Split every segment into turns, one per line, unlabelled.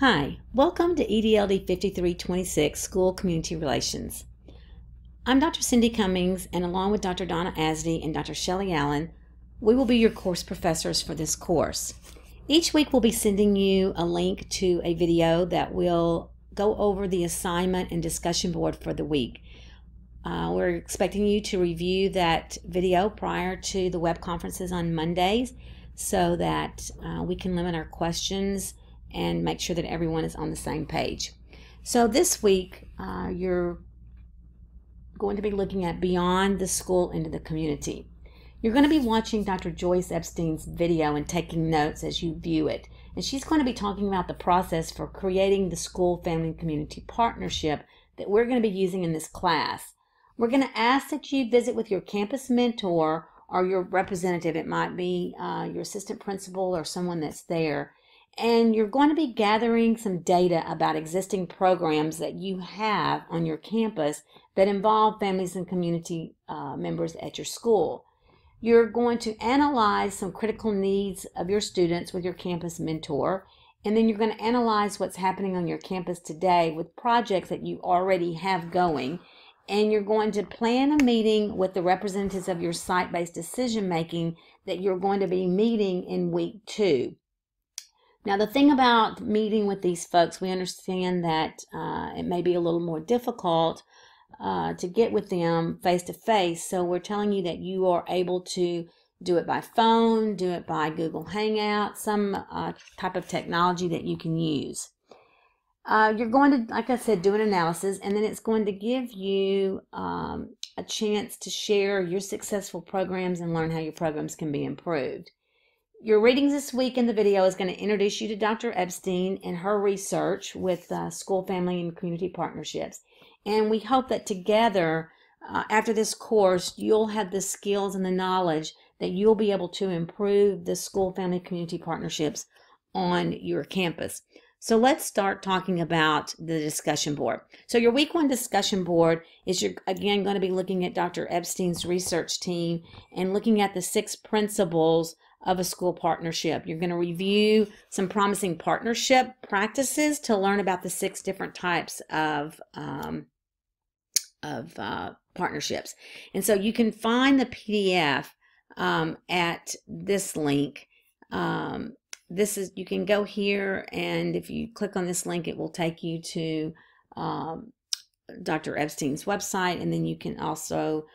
Hi, welcome to EDLD 5326 School Community Relations. I'm Dr. Cindy Cummings, and along with Dr. Donna Asney and Dr. Shelley Allen, we will be your course professors for this course. Each week, we'll be sending you a link to a video that will go over the assignment and discussion board for the week. Uh, we're expecting you to review that video prior to the web conferences on Mondays so that uh, we can limit our questions and make sure that everyone is on the same page. So this week, uh, you're going to be looking at Beyond the School into the Community. You're going to be watching Dr. Joyce Epstein's video and taking notes as you view it. And she's going to be talking about the process for creating the school family community partnership that we're going to be using in this class. We're going to ask that you visit with your campus mentor or your representative. It might be uh, your assistant principal or someone that's there. And you're going to be gathering some data about existing programs that you have on your campus that involve families and community uh, members at your school. You're going to analyze some critical needs of your students with your campus mentor, and then you're going to analyze what's happening on your campus today with projects that you already have going. And you're going to plan a meeting with the representatives of your site based decision making that you're going to be meeting in week two. Now, the thing about meeting with these folks, we understand that uh, it may be a little more difficult uh, to get with them face to face. So, we're telling you that you are able to do it by phone, do it by Google Hangout, some uh, type of technology that you can use. Uh, you're going to, like I said, do an analysis, and then it's going to give you um, a chance to share your successful programs and learn how your programs can be improved. Your readings this week in the video is going to introduce you to Dr. Epstein and her research with uh, school, family, and community partnerships. And we hope that together, uh, after this course, you'll have the skills and the knowledge that you'll be able to improve the school, family, community partnerships on your campus. So let's start talking about the discussion board. So your week one discussion board is you're again going to be looking at Dr. Epstein's research team and looking at the six principles of a school partnership. You're going to review some promising partnership practices to learn about the six different types of um, of uh, partnerships. And so you can find the PDF um, at this link. Um, this is you can go here, and if you click on this link, it will take you to um, Dr. Epstein's website, and then you can also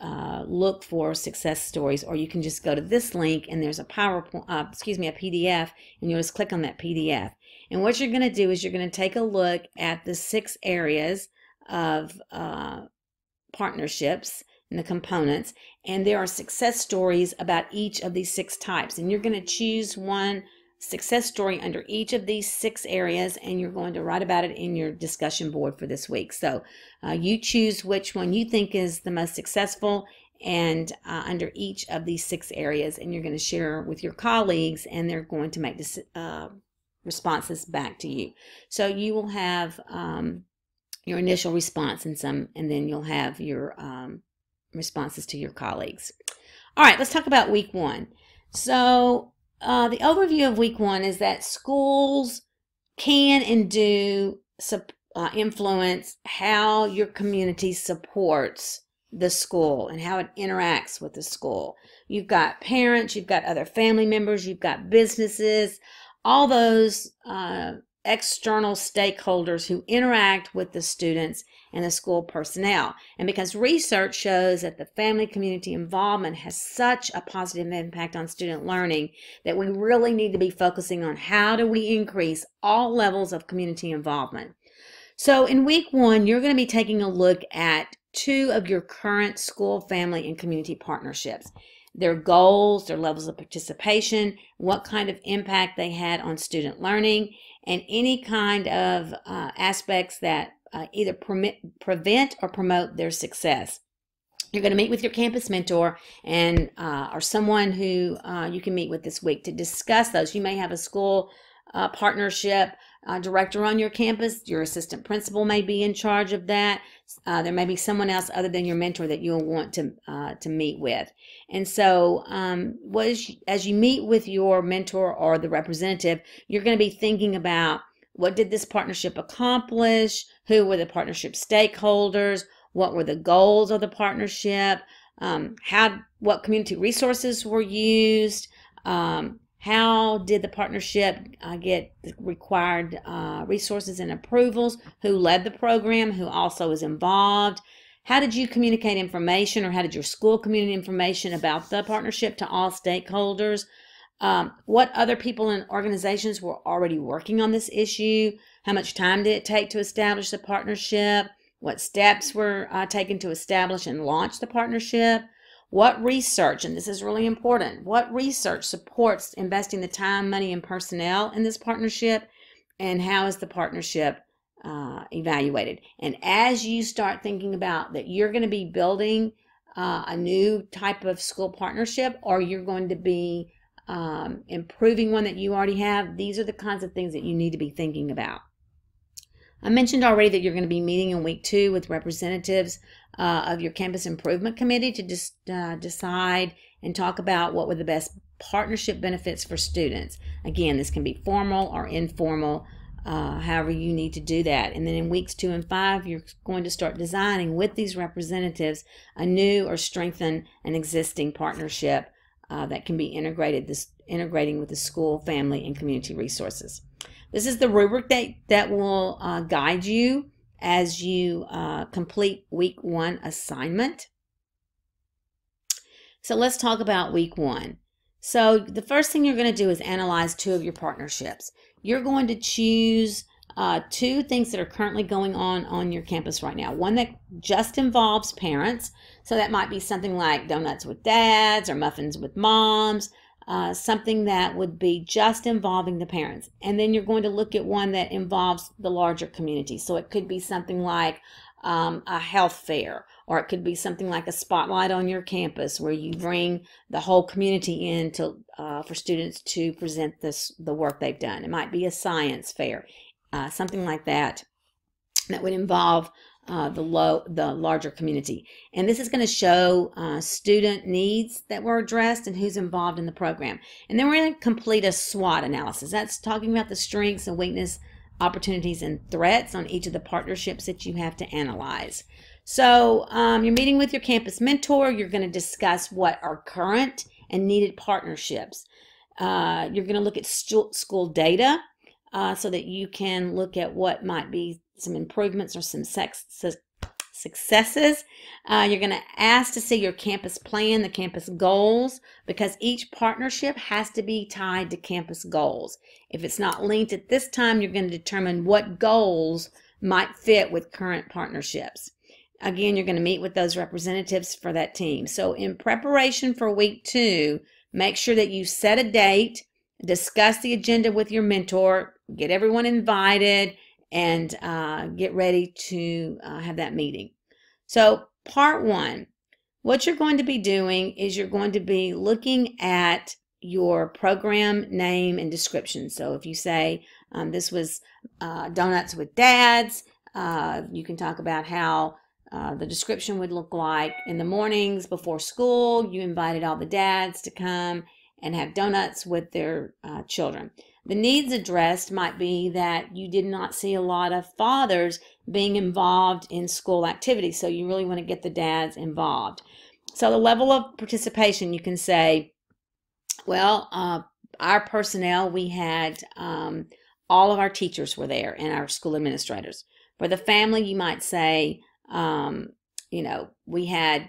uh, look for success stories, or you can just go to this link and there's a PowerPoint, uh, excuse me, a PDF, and you'll just click on that PDF. And what you're going to do is you're going to take a look at the six areas of uh, partnerships and the components, and there are success stories about each of these six types. And you're going to choose one success story under each of these six areas and you're going to write about it in your discussion board for this week. So uh, you choose which one you think is the most successful and uh, under each of these six areas and you're going to share with your colleagues and they're going to make this uh, responses back to you. So you will have um, your initial response and some and then you'll have your um, responses to your colleagues. All right, let's talk about week one. So uh, the overview of week one is that schools can and do uh, influence how your community supports the school and how it interacts with the school. You've got parents, you've got other family members, you've got businesses, all those uh, external stakeholders who interact with the students and the school personnel. And because research shows that the family community involvement has such a positive impact on student learning that we really need to be focusing on how do we increase all levels of community involvement. So in week one, you're going to be taking a look at two of your current school, family, and community partnerships their goals, their levels of participation, what kind of impact they had on student learning, and any kind of uh, aspects that uh, either permit, prevent or promote their success. You're going to meet with your campus mentor and uh, or someone who uh, you can meet with this week to discuss those. You may have a school uh, partnership uh, director on your campus. Your assistant principal may be in charge of that. Uh, there may be someone else other than your mentor that you'll want to to meet with. And so, um, as you meet with your mentor or the representative, you're going to be thinking about what did this partnership accomplish? Who were the partnership stakeholders? What were the goals of the partnership? Um, how what community resources were used? Um, how did the partnership uh, get the required uh, resources and approvals? Who led the program? Who also was involved? How did you communicate information or how did your school communicate information about the partnership to all stakeholders? Um, what other people and organizations were already working on this issue? How much time did it take to establish the partnership? What steps were uh, taken to establish and launch the partnership? What research, and this is really important, what research supports investing the time, money, and personnel in this partnership? And how is the partnership uh, evaluated? And as you start thinking about that you're going to be building uh, a new type of school partnership or you're going to be um, improving one that you already have, these are the kinds of things that you need to be thinking about. I mentioned already that you're going to be meeting in week two with representatives uh, of your campus improvement committee to just uh, decide and talk about what were the best partnership benefits for students. Again, this can be formal or informal, uh, however you need to do that. And then in weeks two and five, you're going to start designing with these representatives a new or strengthen an existing partnership uh, that can be integrated this integrating with the school, family, and community resources. This is the rubric that, that will uh, guide you as you uh, complete week one assignment. So let's talk about week one. So the first thing you're going to do is analyze two of your partnerships. You're going to choose uh, two things that are currently going on on your campus right now. One that just involves parents. So that might be something like donuts with dads or muffins with moms, uh, something that would be just involving the parents. And then you're going to look at one that involves the larger community. So it could be something like um, a health fair, or it could be something like a spotlight on your campus where you bring the whole community in to, uh, for students to present this the work they've done. It might be a science fair uh, something like that that would involve uh, the low the larger community. And this is going to show uh, student needs that were addressed and who's involved in the program. And then we're going to complete a SWOT analysis. That's talking about the strengths and weakness opportunities and threats on each of the partnerships that you have to analyze. So um, you're meeting with your campus mentor. You're going to discuss what are current and needed partnerships. Uh, you're going to look at school data uh, so that you can look at what might be some improvements or some successes. Uh, you're going to ask to see your campus plan, the campus goals, because each partnership has to be tied to campus goals. If it's not linked at this time, you're going to determine what goals might fit with current partnerships. Again, you're going to meet with those representatives for that team. So in preparation for week two, make sure that you set a date, discuss the agenda with your mentor, get everyone invited, and uh, get ready to uh, have that meeting. So, part one, what you're going to be doing is you're going to be looking at your program name and description. So, if you say um, this was uh, Donuts with Dads, uh, you can talk about how uh, the description would look like in the mornings before school. You invited all the dads to come and have donuts with their uh, children. The needs addressed might be that you did not see a lot of fathers being involved in school activities, so you really want to get the dads involved. So, the level of participation, you can say, well, uh, our personnel, we had um, all of our teachers were there and our school administrators. For the family, you might say, um, you know, we had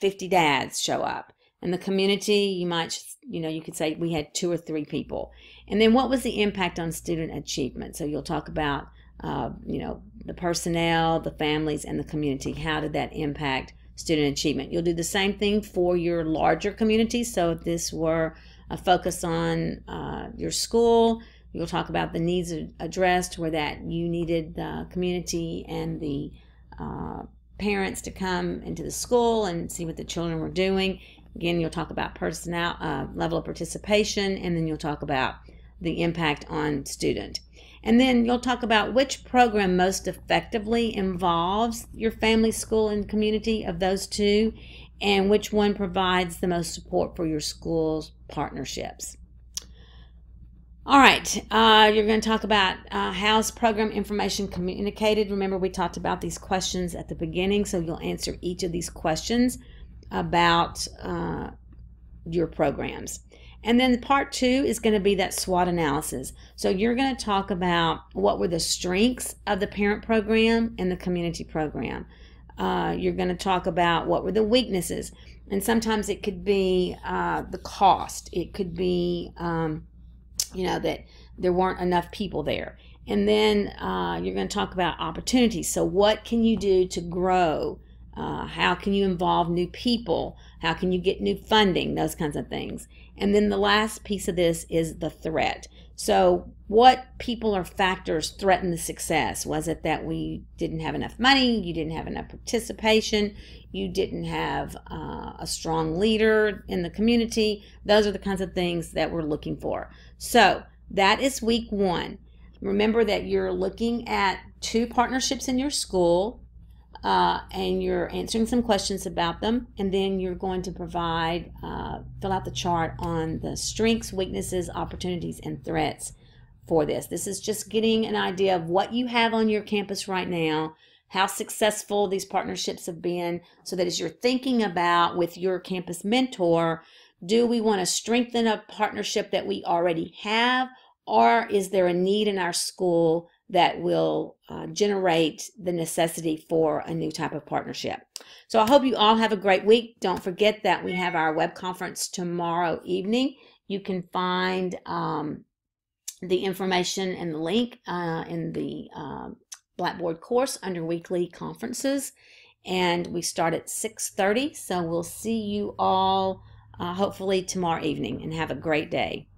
50 dads show up. In the community, you might, you know, you could say we had two or three people. And then what was the impact on student achievement? So you'll talk about, uh, you know, the personnel, the families, and the community. How did that impact student achievement? You'll do the same thing for your larger community. So if this were a focus on uh, your school, you'll talk about the needs addressed where that you needed the community and the uh, parents to come into the school and see what the children were doing. Again, you'll talk about personnel uh, level of participation, and then you'll talk about the impact on student. And then you'll talk about which program most effectively involves your family, school, and community of those two, and which one provides the most support for your school's partnerships. All right, uh, you're going to talk about uh, how's program information communicated. Remember, we talked about these questions at the beginning, so you'll answer each of these questions about uh, your programs. And then part two is going to be that SWOT analysis. So you're going to talk about what were the strengths of the parent program and the community program. Uh, you're going to talk about what were the weaknesses. And sometimes it could be uh, the cost, it could be. Um, you know, that there weren't enough people there. And then uh, you're going to talk about opportunities. So, what can you do to grow? Uh, how can you involve new people? How can you get new funding? Those kinds of things. And then the last piece of this is the threat. So, what people or factors threaten the success? Was it that we didn't have enough money? You didn't have enough participation? You didn't have uh, a strong leader in the community? Those are the kinds of things that we're looking for. So, that is week one. Remember that you're looking at two partnerships in your school uh, and you're answering some questions about them, and then you're going to provide, uh, fill out the chart on the strengths, weaknesses, opportunities, and threats for this. This is just getting an idea of what you have on your campus right now, how successful these partnerships have been, so that as you're thinking about with your campus mentor, do we want to strengthen a partnership that we already have, or is there a need in our school that will uh, generate the necessity for a new type of partnership. So I hope you all have a great week. Don't forget that we have our web conference tomorrow evening. You can find um, the information and the link uh, in the uh, Blackboard course under weekly conferences. And we start at 6.30. So we'll see you all uh, hopefully tomorrow evening and have a great day.